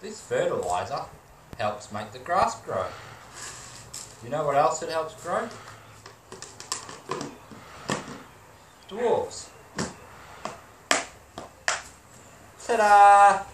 This fertilizer helps make the grass grow. You know what else it helps grow? Dwarves. Ta-da!